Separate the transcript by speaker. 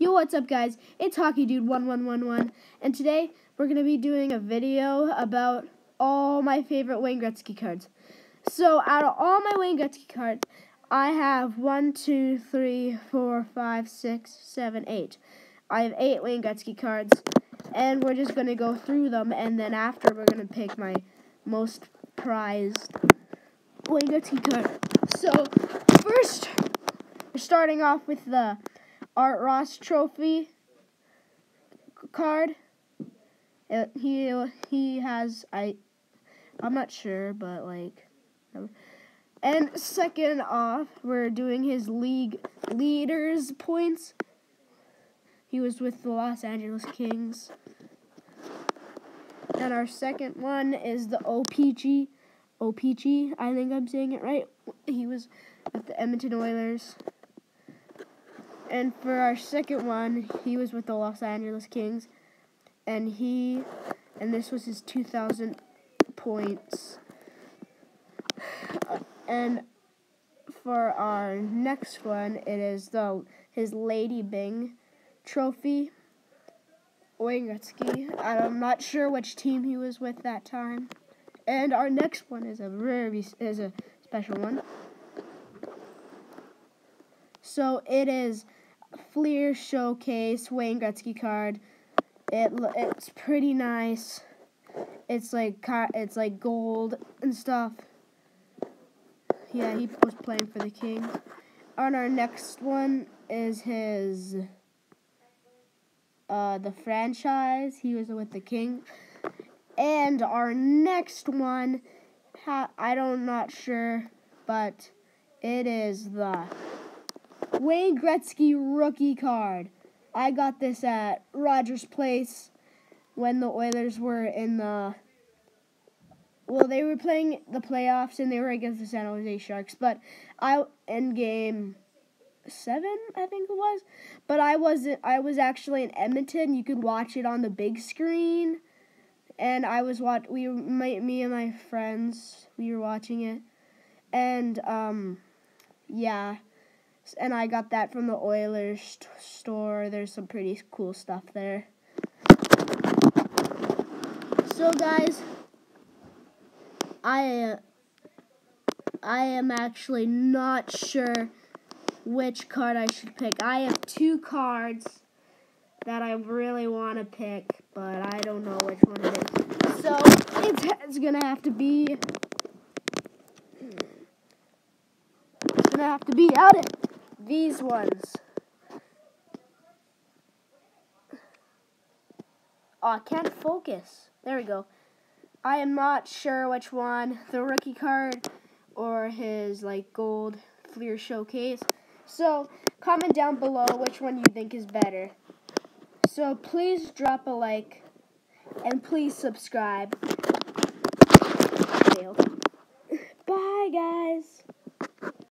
Speaker 1: Yo, what's up, guys? It's Hockey Dude 1111, and today we're going to be doing a video about all my favorite Wayne Gretzky cards. So, out of all my Wayne Gretzky cards, I have one, two, three, four, five, six, seven, eight. I have 8 Wayne Gretzky cards, and we're just going to go through them, and then after we're going to pick my most prized Wayne Gretzky card. So, first, we're starting off with the Art Ross Trophy card. It, he he has I I'm not sure, but like. And second off, we're doing his league leaders points. He was with the Los Angeles Kings. And our second one is the OPG. OPG, I think I'm saying it right. He was with the Edmonton Oilers. And for our second one, he was with the Los Angeles Kings, and he, and this was his 2,000 points. And for our next one, it is the his Lady Byng trophy. Wayne I'm not sure which team he was with that time. And our next one is a very is a special one. So it is Fleer Showcase Wayne Gretzky card. It it's pretty nice. It's like it's like gold and stuff. Yeah, he was playing for the Kings. On our next one is his uh the franchise. He was with the King. And our next one, I don't not sure, but it is the Wayne Gretzky rookie card. I got this at Rogers Place when the Oilers were in the well, they were playing the playoffs and they were against the San Jose Sharks, but I in game 7, I think it was. But I wasn't I was actually in Edmonton. You could watch it on the big screen. And I was watch we my, me and my friends, we were watching it. And um yeah, and I got that from the Oilers store. There's some pretty cool stuff there. So guys, I uh, I am actually not sure which card I should pick. I have two cards that I really want to pick, but I don't know which one it is. So it's, it's gonna have to be. It's gonna have to be out it these ones. Oh, I can't focus. There we go. I am not sure which one, the rookie card or his like gold Fleer showcase. So comment down below which one you think is better. So please drop a like and please subscribe.